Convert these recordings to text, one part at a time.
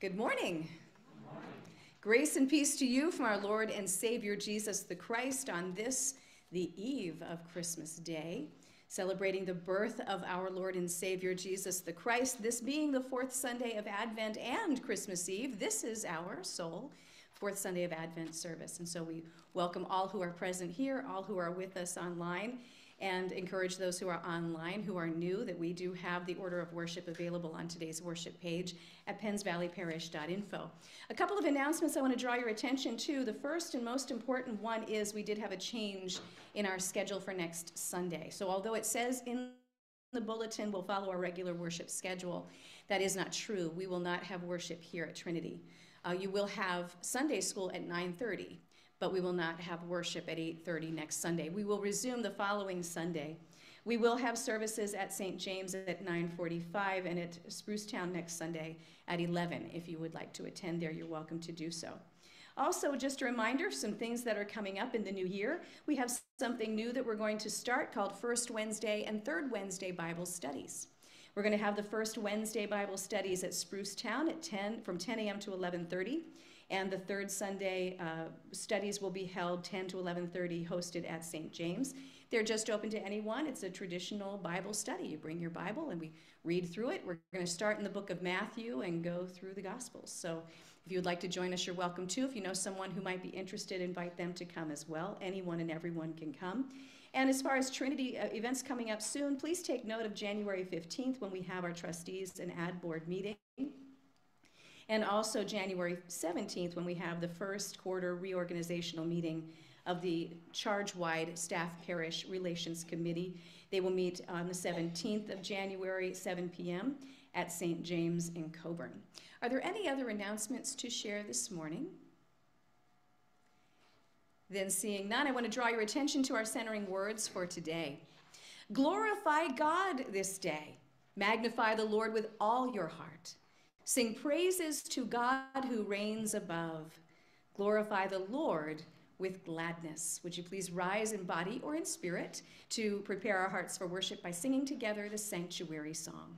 Good morning. Grace and peace to you from our Lord and Savior Jesus the Christ on this, the eve of Christmas Day, celebrating the birth of our Lord and Savior Jesus the Christ. This being the fourth Sunday of Advent and Christmas Eve, this is our sole fourth Sunday of Advent service. And so we welcome all who are present here, all who are with us online and encourage those who are online who are new that we do have the order of worship available on today's worship page at pennsvalleyparish.info. A couple of announcements I want to draw your attention to. The first and most important one is we did have a change in our schedule for next Sunday. So although it says in the bulletin we'll follow our regular worship schedule, that is not true. We will not have worship here at Trinity. Uh, you will have Sunday school at 9:30 but we will not have worship at 8:30 next Sunday. We will resume the following Sunday. We will have services at St. James at 9:45 and at Spruce Town next Sunday at 11. If you would like to attend there, you're welcome to do so. Also, just a reminder, some things that are coming up in the new year. We have something new that we're going to start called First Wednesday and Third Wednesday Bible Studies. We're going to have the first Wednesday Bible studies at Spruce Town at 10 from 10 a.m. to 11:30 and the third Sunday uh, studies will be held 10 to 11:30, hosted at St. James. They're just open to anyone. It's a traditional Bible study. You bring your Bible and we read through it. We're going to start in the book of Matthew and go through the Gospels. So if you would like to join us, you're welcome to. If you know someone who might be interested, invite them to come as well. Anyone and everyone can come. And as far as Trinity uh, events coming up soon, please take note of January 15th when we have our trustees and ad board meeting and also January 17th when we have the first quarter reorganizational meeting of the charge-wide staff parish relations committee. They will meet on the 17th of January, 7 p.m. at St. James in Coburn. Are there any other announcements to share this morning? Then seeing none, I want to draw your attention to our centering words for today. Glorify God this day. Magnify the Lord with all your heart. Sing praises to God who reigns above. Glorify the Lord with gladness. Would you please rise in body or in spirit to prepare our hearts for worship by singing together the sanctuary song?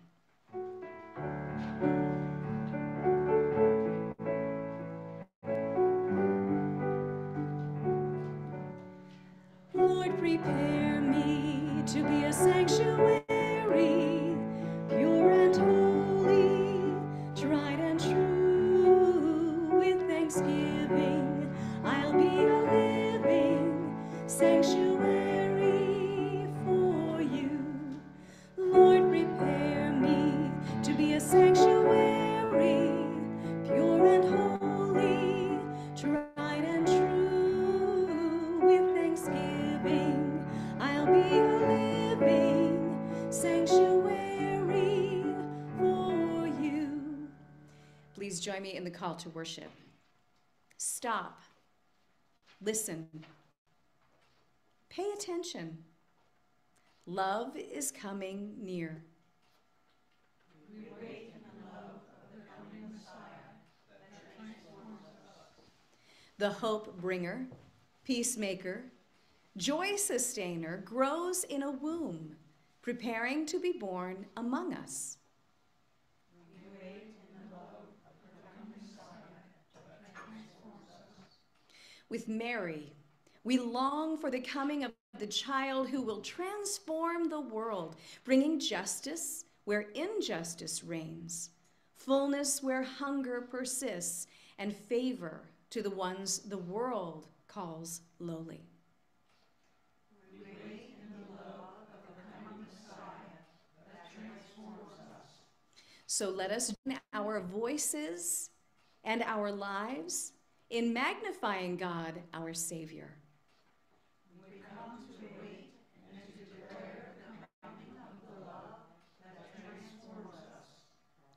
In the call to worship. Stop. Listen. Pay attention. Love is coming near. The hope bringer, peacemaker, joy sustainer grows in a womb, preparing to be born among us. With Mary. We long for the coming of the child who will transform the world, bringing justice where injustice reigns, fullness where hunger persists, and favor to the ones the world calls lowly. So let us join our voices and our lives in magnifying God, our Savior.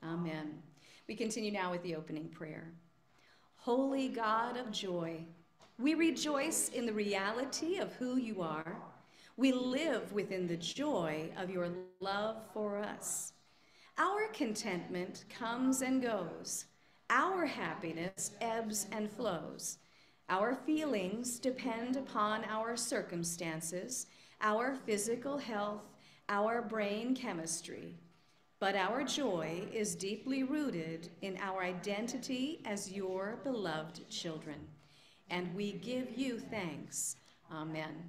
Amen. We continue now with the opening prayer. Holy God of joy, we rejoice in the reality of who you are. We live within the joy of your love for us. Our contentment comes and goes our happiness ebbs and flows. Our feelings depend upon our circumstances, our physical health, our brain chemistry. but our joy is deeply rooted in our identity as your beloved children. And we give you thanks. Amen.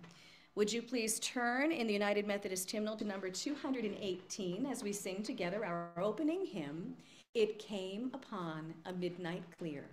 Would you please turn in the United Methodist hymnal to number 218 as we sing together our opening hymn, It Came Upon a Midnight Clear.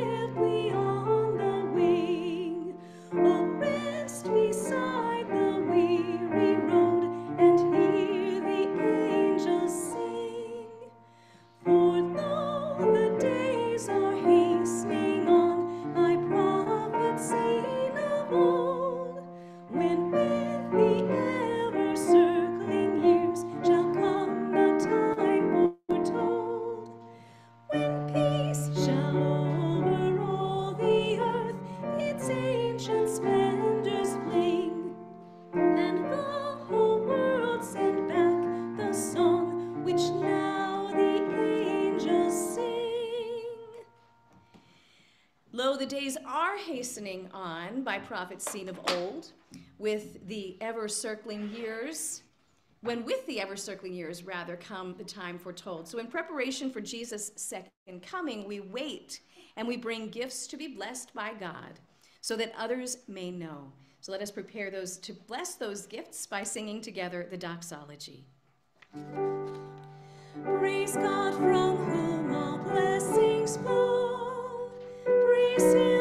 Hastening prophets seen of old, with the ever circling years, when with the ever circling years, rather, come the time foretold. So, in preparation for Jesus' second coming, we wait and we bring gifts to be blessed by God so that others may know. So, let us prepare those to bless those gifts by singing together the doxology. Praise God from whom all blessings flow. Praise Him.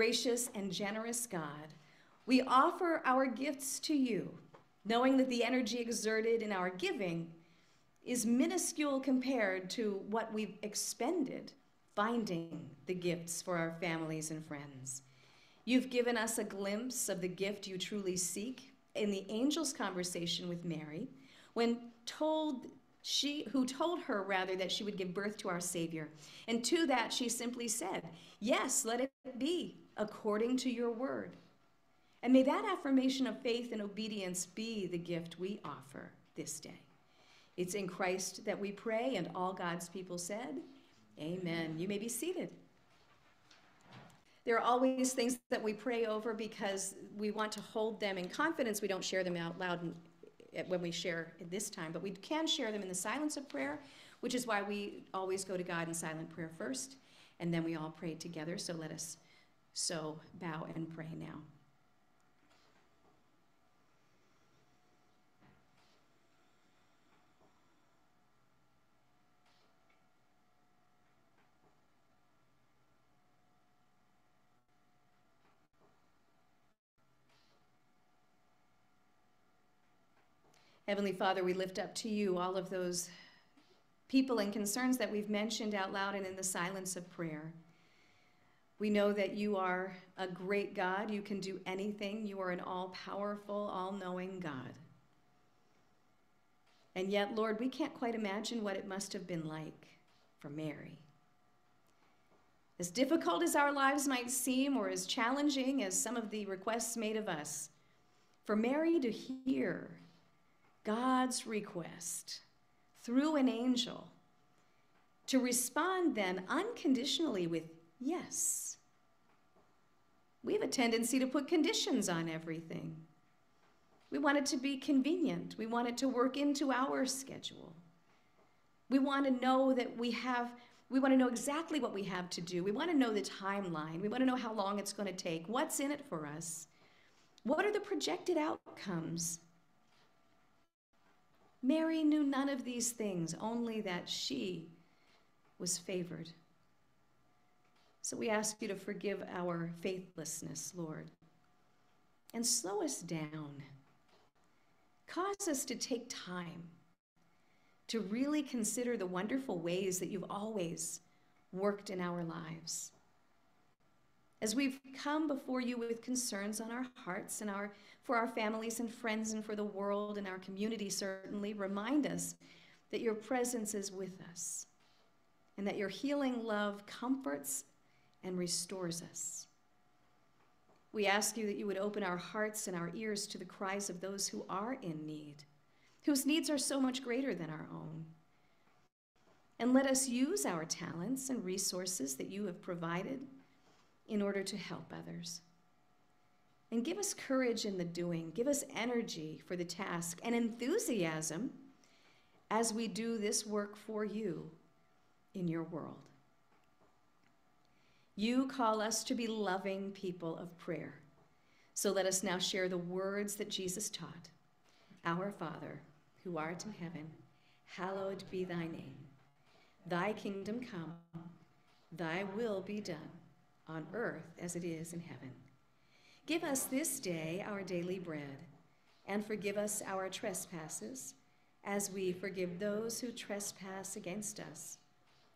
Gracious and generous God, we offer our gifts to you, knowing that the energy exerted in our giving is minuscule compared to what we've expended finding the gifts for our families and friends. You've given us a glimpse of the gift you truly seek in the angel's conversation with Mary when told she who told her rather that she would give birth to our savior and to that she simply said yes let it be according to your word. And may that affirmation of faith and obedience be the gift we offer this day. It's in Christ that we pray, and all God's people said, Amen. You may be seated. There are always things that we pray over because we want to hold them in confidence. We don't share them out loud eh, when we share this time, but we can share them in the silence of prayer, which is why we always go to God in silent prayer first, and then we all pray together. So let us so bow and pray now. Heavenly Father, we lift up to you all of those people and concerns that we've mentioned out loud and in the silence of prayer. We know that you are a great God. You can do anything. You are an all powerful, all knowing God. And yet, Lord, we can't quite imagine what it must have been like for Mary. As difficult as our lives might seem, or as challenging as some of the requests made of us, for Mary to hear God's request through an angel, to respond then unconditionally with yes. We have a tendency to put conditions on everything. We want it to be convenient. We want it to work into our schedule. We want to know that we have, we want to know exactly what we have to do. We want to know the timeline. We want to know how long it's going to take. What's in it for us? What are the projected outcomes? Mary knew none of these things, only that she was favored. So we ask you to forgive our faithlessness, Lord, and slow us down. Cause us to take time to really consider the wonderful ways that you've always worked in our lives. As we've come before you with concerns on our hearts and our for our families and friends and for the world and our community certainly, remind us that your presence is with us and that your healing love comforts and restores us. We ask you that you would open our hearts and our ears to the cries of those who are in need, whose needs are so much greater than our own. And let us use our talents and resources that you have provided in order to help others. And give us courage in the doing, give us energy for the task and enthusiasm as we do this work for you in your world. You call us to be loving people of prayer. So let us now share the words that Jesus taught Our Father, who art in heaven, hallowed be thy name. Thy kingdom come, thy will be done, on earth as it is in heaven. Give us this day our daily bread, and forgive us our trespasses, as we forgive those who trespass against us.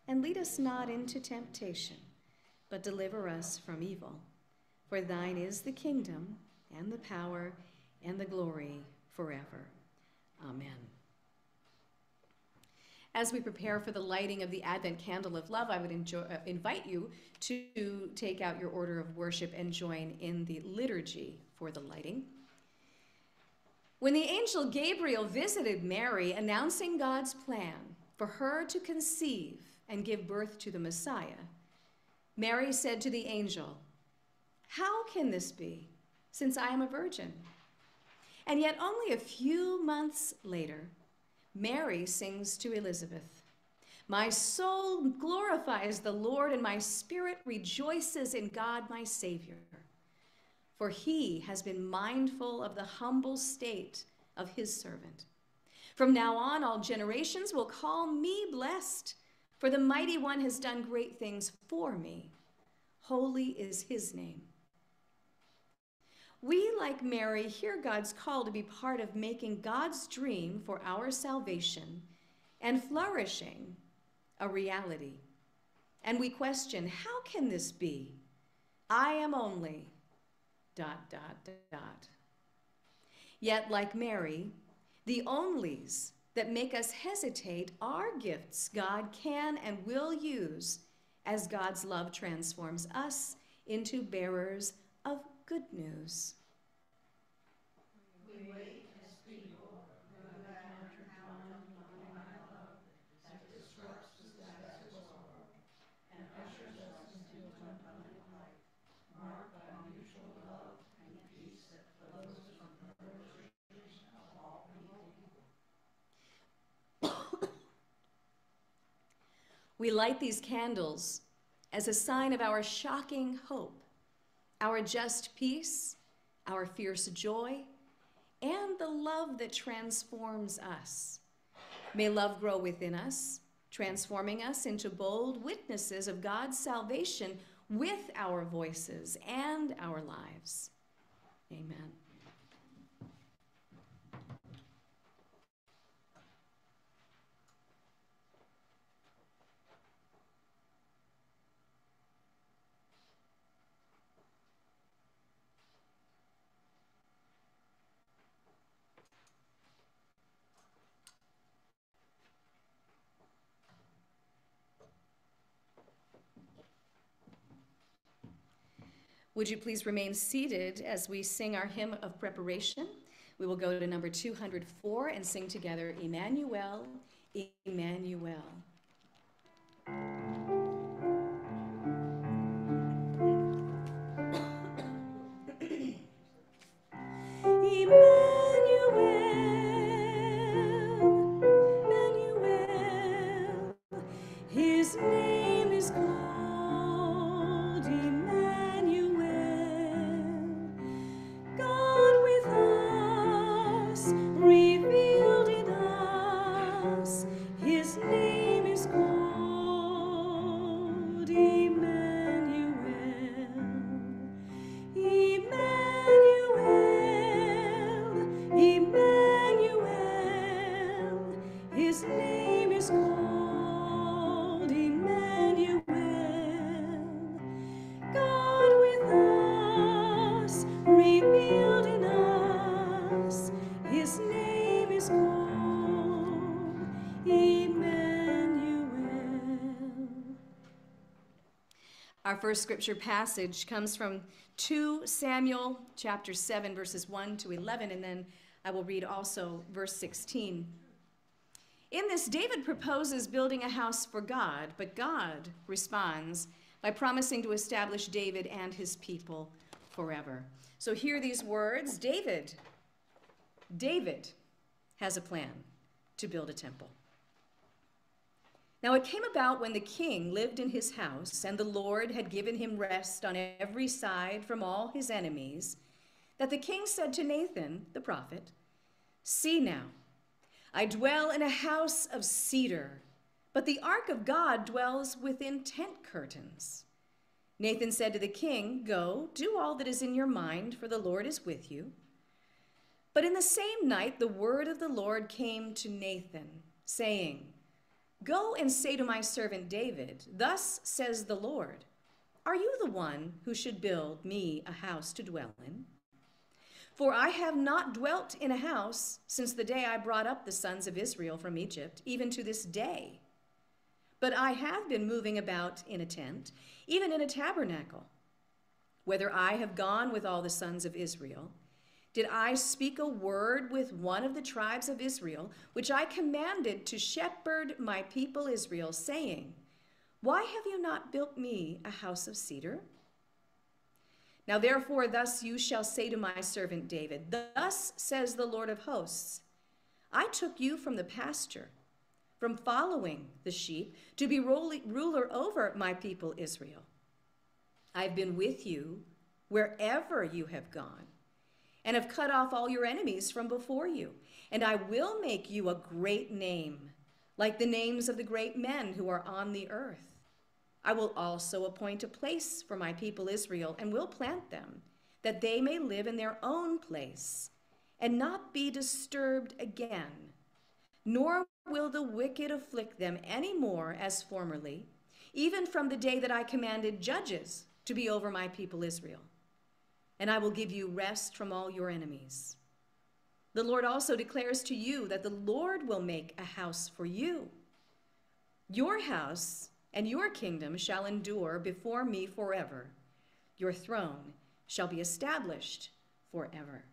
And lead us not into temptation but deliver us from evil. For thine is the kingdom, and the power, and the glory forever. Amen. As we prepare for the lighting of the Advent candle of love, I would enjoy, uh, invite you to take out your order of worship and join in the liturgy for the lighting. When the angel Gabriel visited Mary, announcing God's plan for her to conceive and give birth to the Messiah, Mary said to the angel, How can this be, since I am a virgin? And yet, only a few months later, Mary sings to Elizabeth, My soul glorifies the Lord, and my spirit rejoices in God my Savior. For he has been mindful of the humble state of his servant. From now on, all generations will call me blessed. For the mighty one has done great things for me. Holy is his name. We, like Mary, hear God's call to be part of making God's dream for our salvation and flourishing a reality. And we question, how can this be? I am only dot, dot, dot. Yet, like Mary, the onlys that make us hesitate are gifts God can and will use as God's love transforms us into bearers of good news. We light these candles as a sign of our shocking hope, our just peace, our fierce joy, and the love that transforms us. May love grow within us, transforming us into bold witnesses of God's salvation with our voices and our lives. Amen. Would you please remain seated as we sing our hymn of preparation? We will go to number 204 and sing together Emmanuel, Emmanuel. First scripture passage comes from 2 Samuel chapter 7 verses 1 to 11 and then I will read also verse 16. In this David proposes building a house for God, but God responds by promising to establish David and his people forever. So hear these words, David David has a plan to build a temple. Now it came about when the king lived in his house, and the Lord had given him rest on every side from all his enemies, that the king said to Nathan the prophet, See now, I dwell in a house of cedar, but the ark of God dwells within tent curtains. Nathan said to the king, Go, do all that is in your mind, for the Lord is with you. But in the same night the word of the Lord came to Nathan, saying, Go and say to my servant David, Thus says the Lord, Are you the one who should build me a house to dwell in? For I have not dwelt in a house since the day I brought up the sons of Israel from Egypt, even to this day. But I have been moving about in a tent, even in a tabernacle. Whether I have gone with all the sons of Israel, did I speak a word with one of the tribes of Israel, which I commanded to shepherd my people Israel, saying, Why have you not built me a house of cedar? Now therefore, thus you shall say to my servant David, Thus says the Lord of hosts, I took you from the pasture, from following the sheep, to be ruler over my people Israel. I've been with you wherever you have gone and have cut off all your enemies from before you. And I will make you a great name, like the names of the great men who are on the earth. I will also appoint a place for my people Israel, and will plant them, that they may live in their own place, and not be disturbed again. Nor will the wicked afflict them any more as formerly, even from the day that I commanded judges to be over my people Israel and I will give you rest from all your enemies. The Lord also declares to you that the Lord will make a house for you. Your house and your kingdom shall endure before me forever. Your throne shall be established forever.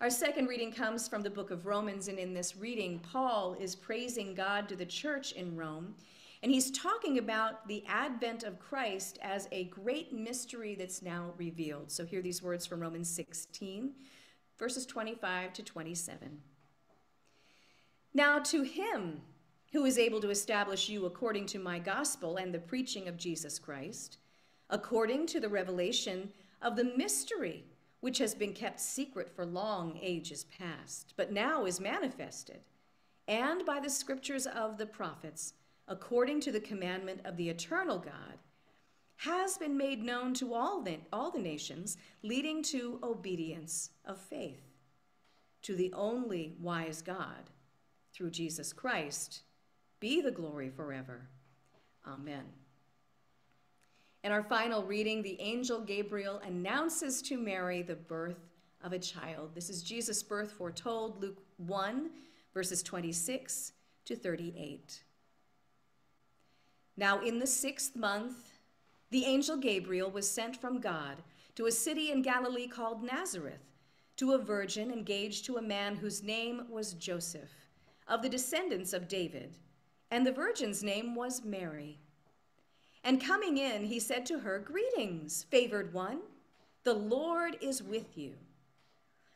Our second reading comes from the book of Romans, and in this reading, Paul is praising God to the church in Rome and he's talking about the advent of Christ as a great mystery that's now revealed. So hear these words from Romans 16, verses 25 to 27. Now to him who is able to establish you according to my gospel and the preaching of Jesus Christ, according to the revelation of the mystery which has been kept secret for long ages past, but now is manifested, and by the scriptures of the prophets, according to the commandment of the eternal God, has been made known to all the, all the nations, leading to obedience of faith to the only wise God, through Jesus Christ, be the glory forever. Amen. In our final reading, the angel Gabriel announces to Mary the birth of a child. This is Jesus' birth foretold, Luke 1, verses 26 to 38. Now, in the sixth month, the angel Gabriel was sent from God to a city in Galilee called Nazareth to a virgin engaged to a man whose name was Joseph, of the descendants of David, and the virgin's name was Mary. And coming in, he said to her, Greetings, favored one, the Lord is with you.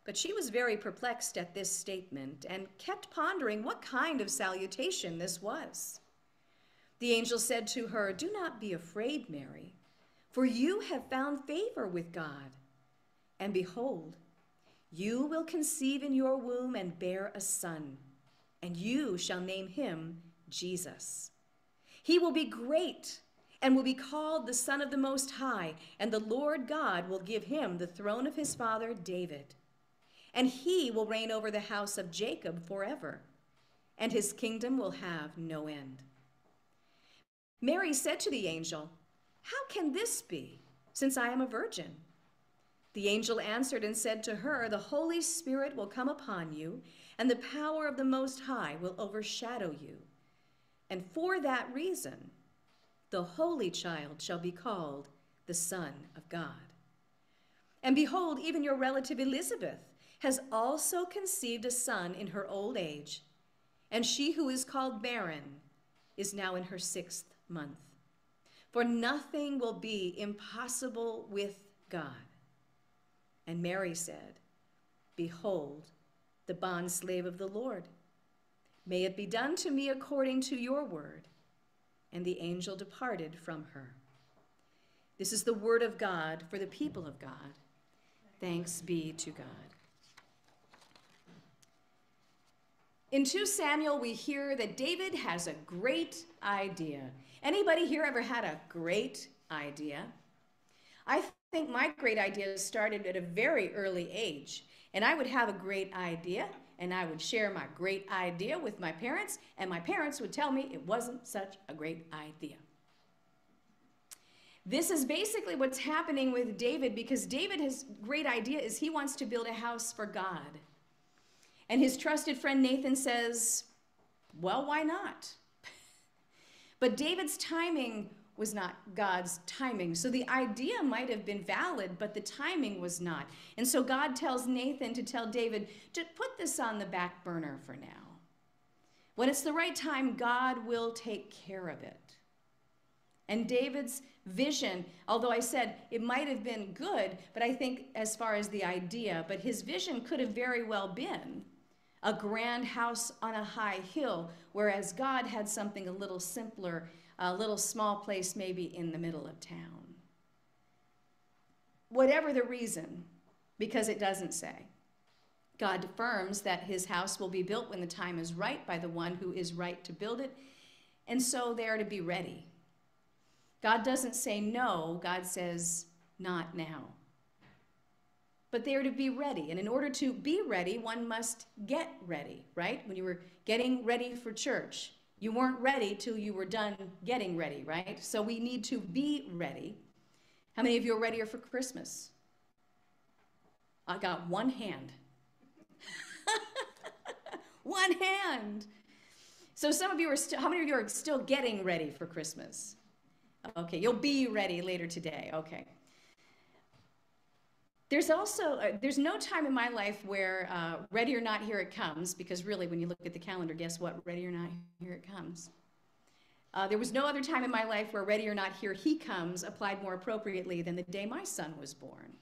But she was very perplexed at this statement and kept pondering what kind of salutation this was. The angel said to her, Do not be afraid, Mary, for you have found favor with God. And behold, you will conceive in your womb and bear a son, and you shall name him Jesus. He will be great and will be called the Son of the Most High, and the Lord God will give him the throne of his father David. And he will reign over the house of Jacob forever, and his kingdom will have no end. Mary said to the angel, How can this be, since I am a virgin? The angel answered and said to her, The Holy Spirit will come upon you, and the power of the Most High will overshadow you. And for that reason, the holy child shall be called the Son of God. And behold, even your relative Elizabeth has also conceived a son in her old age, and she who is called barren is now in her sixth month. For nothing will be impossible with God. And Mary said, Behold, the bondslave of the Lord. May it be done to me according to your word. And the angel departed from her. This is the word of God for the people of God. Thanks be to God. In 2 Samuel, we hear that David has a great idea. Anybody here ever had a great idea? I think my great ideas started at a very early age. And I would have a great idea, and I would share my great idea with my parents, and my parents would tell me it wasn't such a great idea. This is basically what's happening with David because David, his great idea is he wants to build a house for God. And his trusted friend Nathan says, Well, why not? But David's timing was not God's timing. So the idea might have been valid, but the timing was not. And so God tells Nathan to tell David to put this on the back burner for now. When it's the right time, God will take care of it. And David's vision, although I said it might have been good, but I think as far as the idea, but his vision could have very well been a grand house on a high hill, whereas God had something a little simpler, a little small place maybe in the middle of town. Whatever the reason, because it doesn't say. God affirms that his house will be built when the time is right by the one who is right to build it, and so they are to be ready. God doesn't say no, God says not now but they are to be ready. And in order to be ready, one must get ready, right? When you were getting ready for church, you weren't ready till you were done getting ready, right? So we need to be ready. How many of you are ready for Christmas? I got one hand. one hand. So some of you are still, how many of you are still getting ready for Christmas? Okay, you'll be ready later today. Okay. There's also, uh, there's no time in my life where uh, ready or not, here it comes, because really when you look at the calendar, guess what? Ready or not, here it comes. Uh, there was no other time in my life where ready or not, here he comes applied more appropriately than the day my son was born.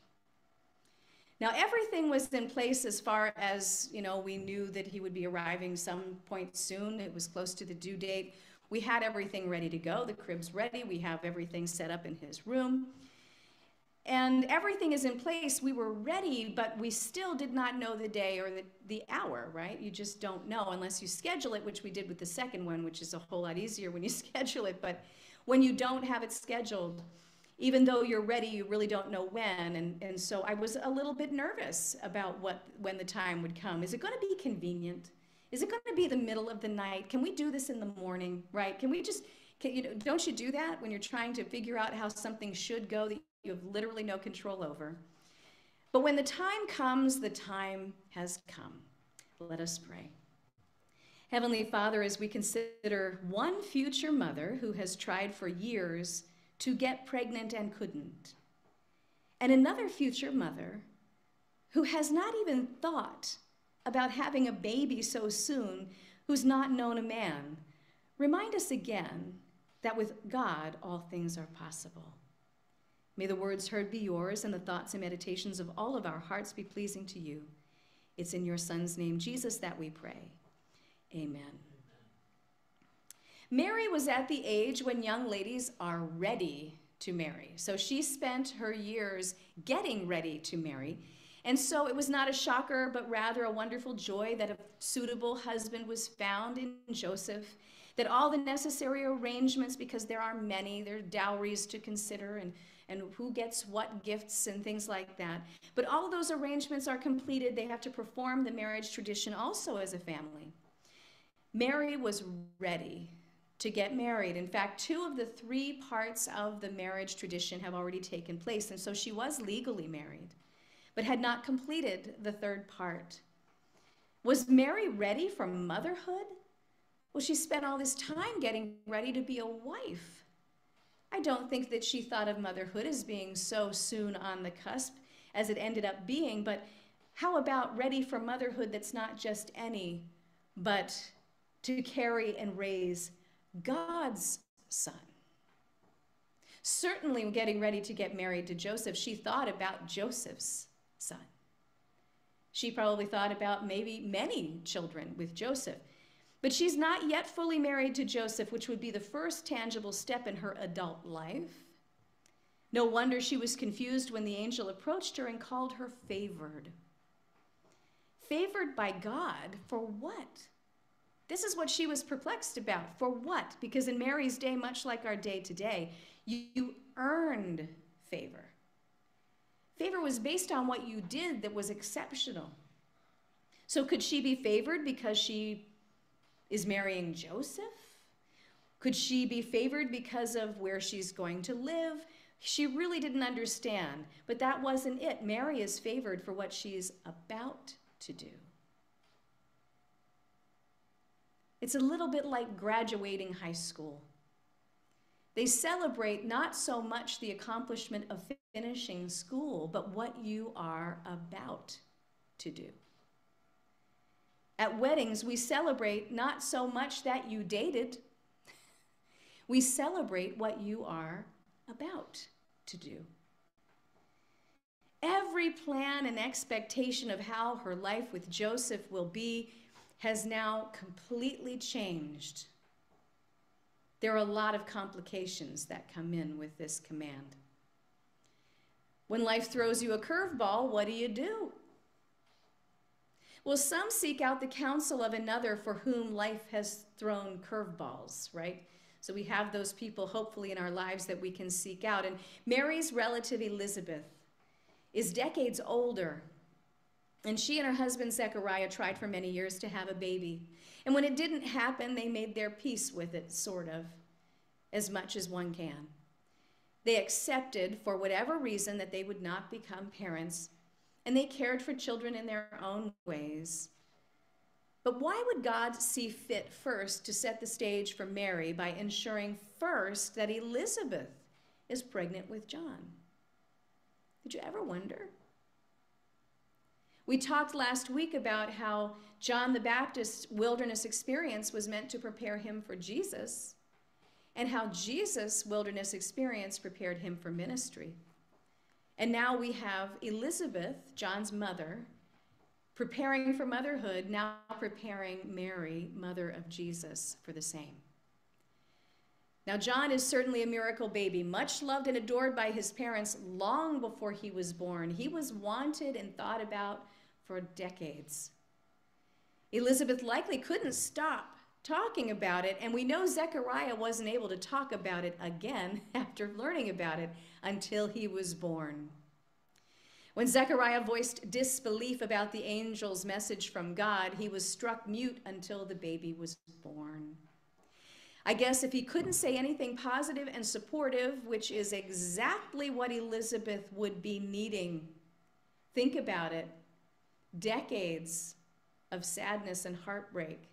Now, everything was in place as far as, you know, we knew that he would be arriving some point soon. It was close to the due date. We had everything ready to go. The crib's ready. We have everything set up in his room and everything is in place. We were ready, but we still did not know the day or the, the hour, right? You just don't know unless you schedule it, which we did with the second one, which is a whole lot easier when you schedule it. But when you don't have it scheduled, even though you're ready, you really don't know when. And, and so I was a little bit nervous about what when the time would come. Is it going to be convenient? Is it going to be the middle of the night? Can we do this in the morning, right? Can we just, can, you know, don't you do that when you're trying to figure out how something should go that you have literally no control over. But when the time comes, the time has come. Let us pray. Heavenly Father, as we consider one future mother who has tried for years to get pregnant and couldn't. And another future mother who has not even thought about having a baby so soon who's not known a man. Remind us again that with God all things are possible. May the words heard be yours and the thoughts and meditations of all of our hearts be pleasing to you. It's in your Son's name, Jesus, that we pray. Amen. Mary was at the age when young ladies are ready to marry. So she spent her years getting ready to marry. And so it was not a shocker, but rather a wonderful joy that a suitable husband was found in Joseph, that all the necessary arrangements, because there are many, there are dowries to consider and, and who gets what gifts and things like that. But all of those arrangements are completed. They have to perform the marriage tradition also as a family. Mary was ready to get married. In fact, two of the three parts of the marriage tradition have already taken place, and so she was legally married but had not completed the third part. Was Mary ready for motherhood? Well, she spent all this time getting ready to be a wife. I don't think that she thought of motherhood as being so soon on the cusp as it ended up being, but how about ready for motherhood that's not just any, but to carry and raise God's son? Certainly, getting ready to get married to Joseph, she thought about Joseph's son. She probably thought about maybe many children with Joseph. But she's not yet fully married to Joseph, which would be the first tangible step in her adult life. No wonder she was confused when the angel approached her and called her favored. Favored by God for what? This is what she was perplexed about. For what? Because in Mary's day, much like our day today, you, you earned favor. Favor was based on what you did that was exceptional. So could she be favored because she is marrying Joseph? Could she be favored because of where she's going to live? She really didn't understand, but that wasn't it. Mary is favored for what she's about to do. It's a little bit like graduating high school. They celebrate not so much the accomplishment of finishing school, but what you are about to do. At weddings, we celebrate not so much that you dated, we celebrate what you are about to do. Every plan and expectation of how her life with Joseph will be has now completely changed there are a lot of complications that come in with this command. When life throws you a curveball, what do you do? Well, some seek out the counsel of another for whom life has thrown curveballs, right? So we have those people hopefully in our lives that we can seek out. And Mary's relative Elizabeth is decades older. And she and her husband Zechariah tried for many years to have a baby. And when it didn't happen, they made their peace with it, sort of, as much as one can. They accepted, for whatever reason, that they would not become parents, and they cared for children in their own ways. But why would God see fit first to set the stage for Mary by ensuring first that Elizabeth is pregnant with John? Did you ever wonder? We talked last week about how John the Baptist's wilderness experience was meant to prepare him for Jesus, and how Jesus' wilderness experience prepared him for ministry. And now we have Elizabeth, John's mother, preparing for motherhood, now preparing Mary, mother of Jesus, for the same. Now, John is certainly a miracle baby, much loved and adored by his parents long before he was born. He was wanted and thought about for decades. Elizabeth likely couldn't stop talking about it, and we know Zechariah wasn't able to talk about it again after learning about it until he was born. When Zechariah voiced disbelief about the angel's message from God, he was struck mute until the baby was born. I guess if he couldn't say anything positive and supportive, which is exactly what Elizabeth would be needing, think about it decades of sadness and heartbreak.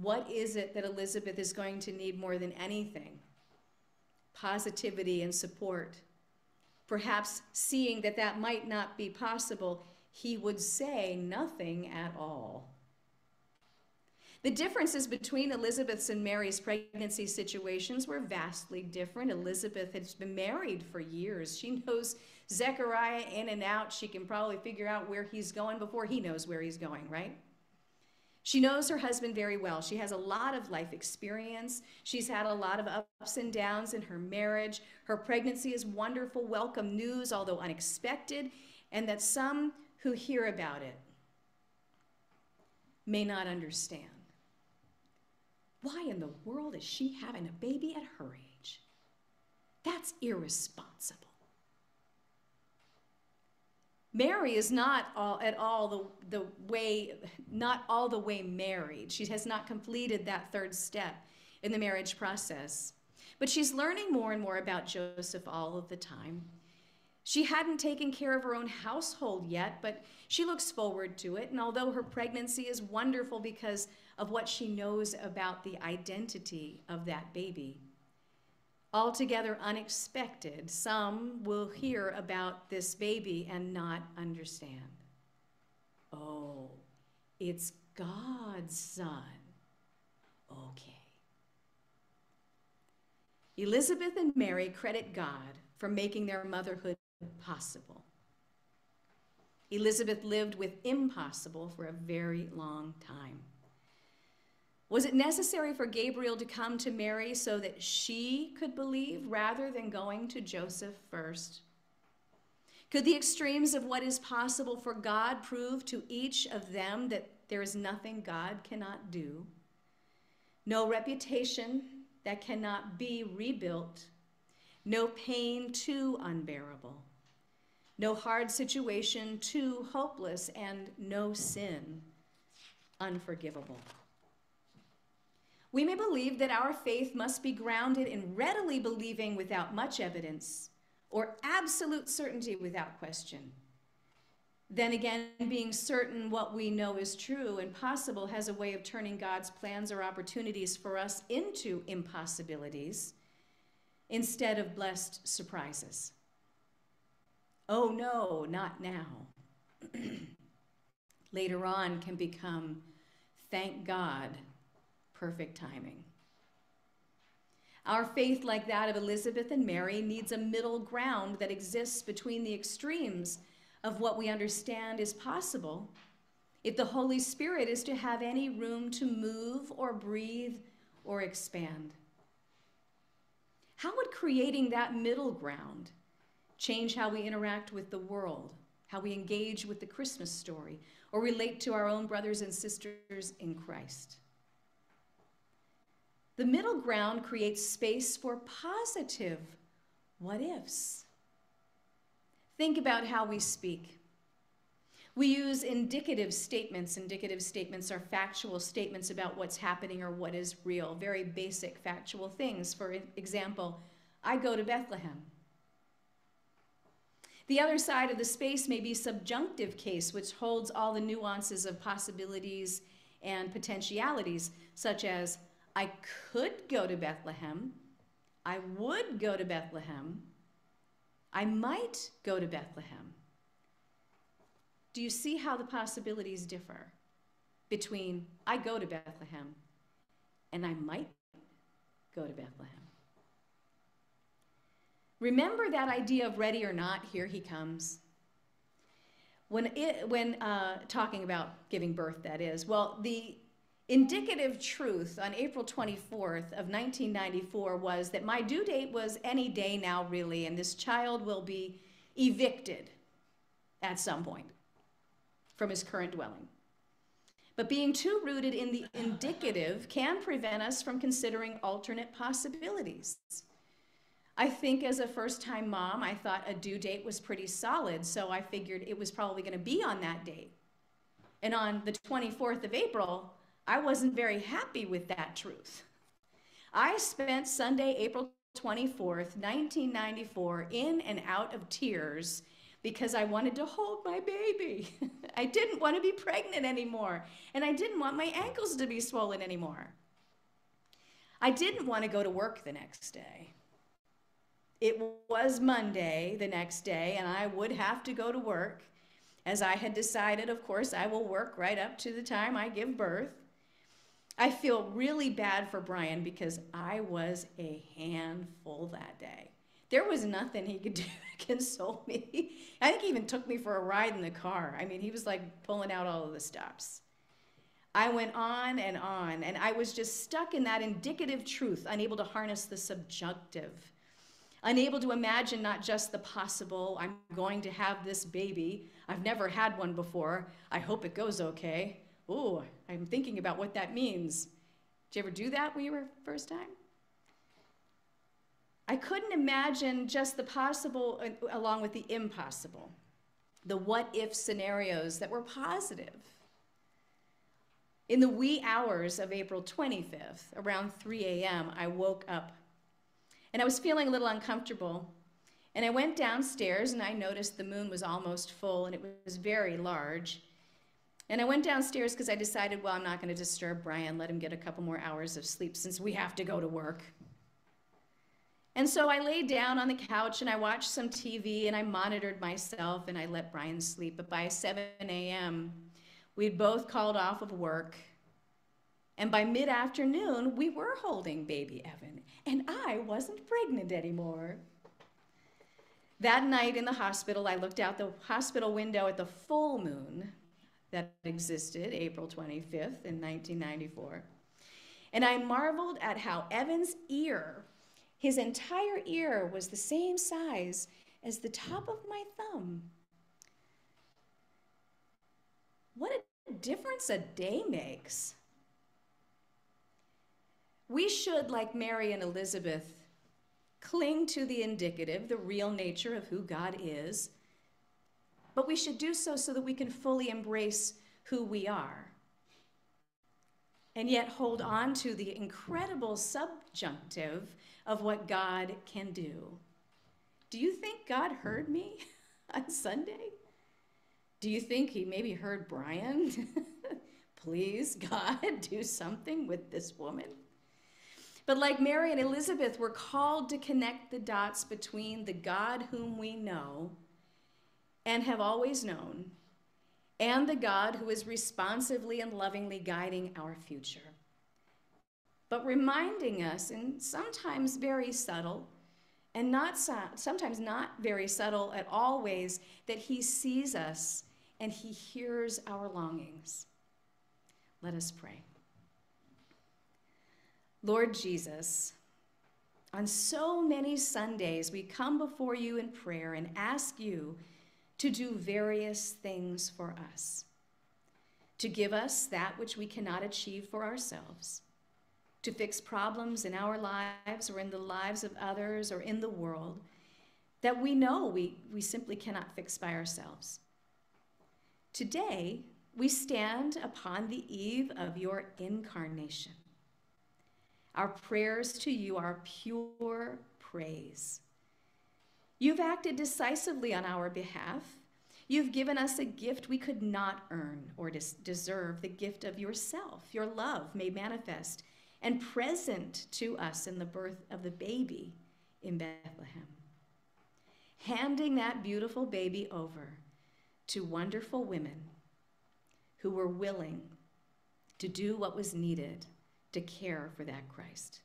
What is it that Elizabeth is going to need more than anything? positivity and support. Perhaps seeing that that might not be possible, he would say nothing at all. The differences between Elizabeth's and Mary's pregnancy situations were vastly different. Elizabeth has been married for years. She knows Zechariah in and out. She can probably figure out where he's going before he knows where he's going, right? She knows her husband very well. She has a lot of life experience. She's had a lot of ups and downs in her marriage. Her pregnancy is wonderful, welcome news, although unexpected, and that some who hear about it may not understand. Why in the world is she having a baby at her age? That's irresponsible. Mary is not all, at all the, the way, not all the way married. She has not completed that third step in the marriage process. But she's learning more and more about Joseph all of the time. She hadn't taken care of her own household yet, but she looks forward to it. And although her pregnancy is wonderful because of what she knows about the identity of that baby, altogether unexpected, some will hear about this baby and not understand. Oh, it's God's son. Okay. Elizabeth and Mary credit God for making their motherhood possible. Elizabeth lived with impossible for a very long time. Was it necessary for Gabriel to come to Mary so that she could believe rather than going to Joseph first? Could the extremes of what is possible for God prove to each of them that there is nothing God cannot do? No reputation that cannot be rebuilt, no pain too unbearable, no hard situation too hopeless, and no sin unforgivable. We may believe that our faith must be grounded in readily believing without much evidence or absolute certainty without question. Then again, being certain what we know is true and possible has a way of turning God's plans or opportunities for us into impossibilities instead of blessed surprises. Oh no, not now. Later on can become, thank God perfect timing. Our faith, like that of Elizabeth and Mary, needs a middle ground that exists between the extremes of what we understand is possible. If the Holy Spirit is to have any room to move or breathe or expand. How would creating that middle ground change how we interact with the world, how we engage with the Christmas story, or relate to our own brothers and sisters in Christ? The middle ground creates space for positive what ifs. Think about how we speak. We use indicative statements. Indicative statements are factual statements about what's happening or what is real, very basic factual things. For example, I go to Bethlehem. The other side of the space may be subjunctive case, which holds all the nuances of possibilities and potentialities, such as I could go to Bethlehem. I would go to Bethlehem. I might go to Bethlehem. Do you see how the possibilities differ between I go to Bethlehem and I might go to Bethlehem? Remember that idea of ready or not, here he comes. When, it, when uh, talking about giving birth, that is, well, the indicative truth on April 24th of 1994 was that my due date was any day now, really, and this child will be evicted at some point from his current dwelling. But being too rooted in the indicative can prevent us from considering alternate possibilities. I think as a first time mom, I thought a due date was pretty solid, so I figured it was probably going to be on that date. And on the 24th of April, I wasn't very happy with that truth. I spent Sunday, April 24th, 1994, in and out of tears because I wanted to hold my baby. I didn't want to be pregnant anymore, and I didn't want my ankles to be swollen anymore. I didn't want to go to work the next day. It was Monday the next day, and I would have to go to work. As I had decided, of course, I will work right up to the time I give birth. I feel really bad for Brian because I was a handful that day. There was nothing he could do to console me. I think he even took me for a ride in the car. I mean, he was like pulling out all of the stops. I went on and on, and I was just stuck in that indicative truth, unable to harness the subjunctive, unable to imagine not just the possible, I'm going to have this baby. I've never had one before. I hope it goes okay. Ooh, I'm thinking about what that means. Did you ever do that when you were first time? I couldn't imagine just the possible uh, along with the impossible, the what if scenarios that were positive. In the wee hours of April 25th, around 3 a.m., I woke up and I was feeling a little uncomfortable. And I went downstairs and I noticed the moon was almost full and it was very large. And I went downstairs because I decided, well, I'm not going to disturb Brian, let him get a couple more hours of sleep since we have to go to work. And so I laid down on the couch and I watched some TV and I monitored myself and I let Brian sleep. But by 7 a.m., we'd both called off of work. And by mid afternoon, we were holding baby Evan, and I wasn't pregnant anymore. That night in the hospital, I looked out the hospital window at the full moon that existed April 25th in 1994. And I marveled at how Evan's ear, his entire ear, was the same size as the top of my thumb. What a difference a day makes. We should, like Mary and Elizabeth, cling to the indicative, the real nature of who God is but we should do so so that we can fully embrace who we are. And yet hold on to the incredible subjunctive of what God can do. Do you think God heard me on Sunday? Do you think he maybe heard Brian? Please, God, do something with this woman. But like Mary and Elizabeth, we're called to connect the dots between the God whom we know and have always known, and the God who is responsively and lovingly guiding our future. But reminding us, in sometimes very subtle, and not sometimes not very subtle at all ways, that He sees us and He hears our longings. Let us pray. Lord Jesus, on so many Sundays, we come before you in prayer and ask you to do various things for us, to give us that which we cannot achieve for ourselves, to fix problems in our lives or in the lives of others or in the world that we know we, we simply cannot fix by ourselves. Today, we stand upon the eve of your incarnation. Our prayers to you are pure praise. You've acted decisively on our behalf. You've given us a gift we could not earn or des- deserve the gift of yourself, your love made manifest and present to us in the birth of the baby in Bethlehem. Handing that beautiful baby over to wonderful women who were willing to do what was needed to care for that Christ.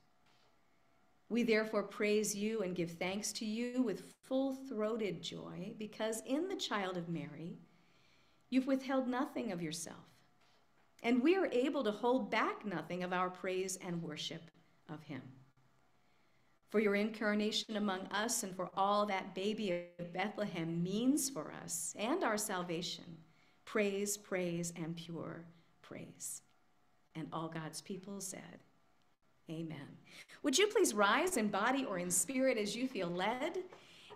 We therefore praise you and give thanks to you with full throated joy, because in the child of Mary, you've withheld nothing of yourself. And we are able to hold back nothing of our praise and worship of him. For your incarnation among us and for all that baby of Bethlehem means for us and our salvation, praise, praise, and pure praise. And all God's people said, Amen. Would you please rise in body or in spirit as you feel led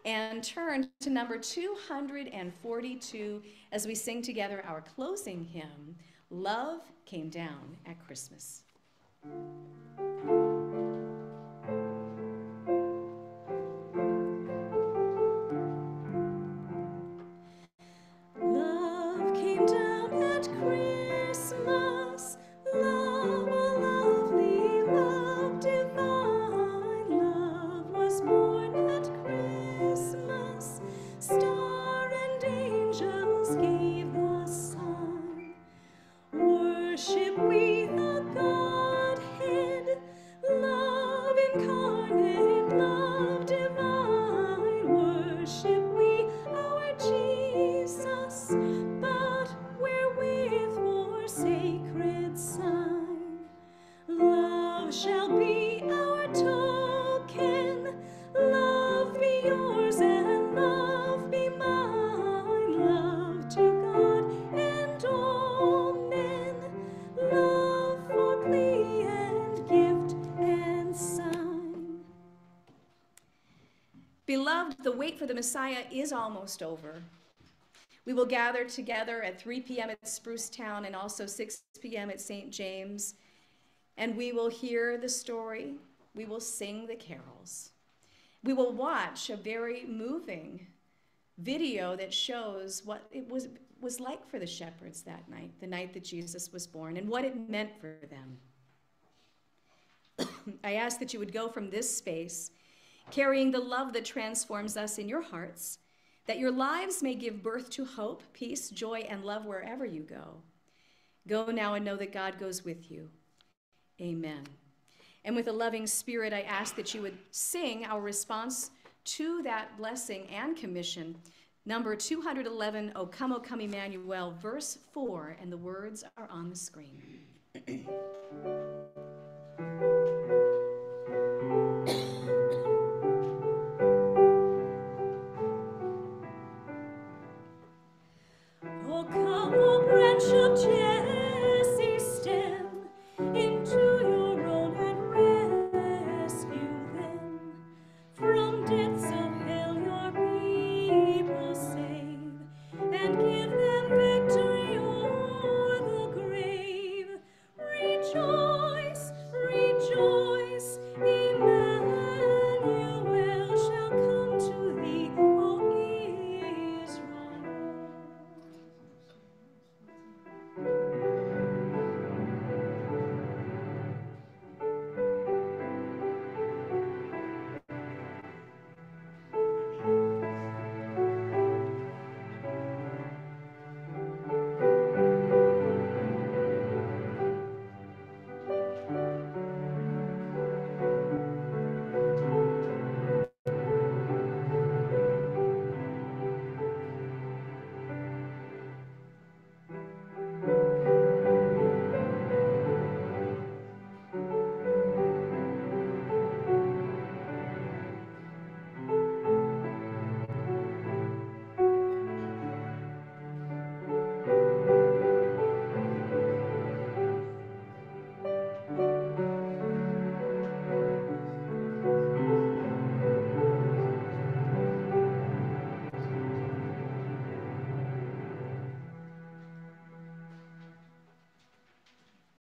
and turn to number 242 as we sing together our closing hymn, Love Came Down at Christmas. Beloved, the wait for the Messiah is almost over. We will gather together at 3 p.m. at Spruce Town and also 6 p.m. at St. James, and we will hear the story. We will sing the carols. We will watch a very moving video that shows what it was, was like for the shepherds that night, the night that Jesus was born, and what it meant for them. I ask that you would go from this space carrying the love that transforms us in your hearts that your lives may give birth to hope, peace, joy, and love wherever you go. Go now and know that God goes with you. Amen. And with a loving spirit, I ask that you would sing our response to that blessing and commission. Number 211, O come, O come, Emmanuel, verse 4, and the words are on the screen.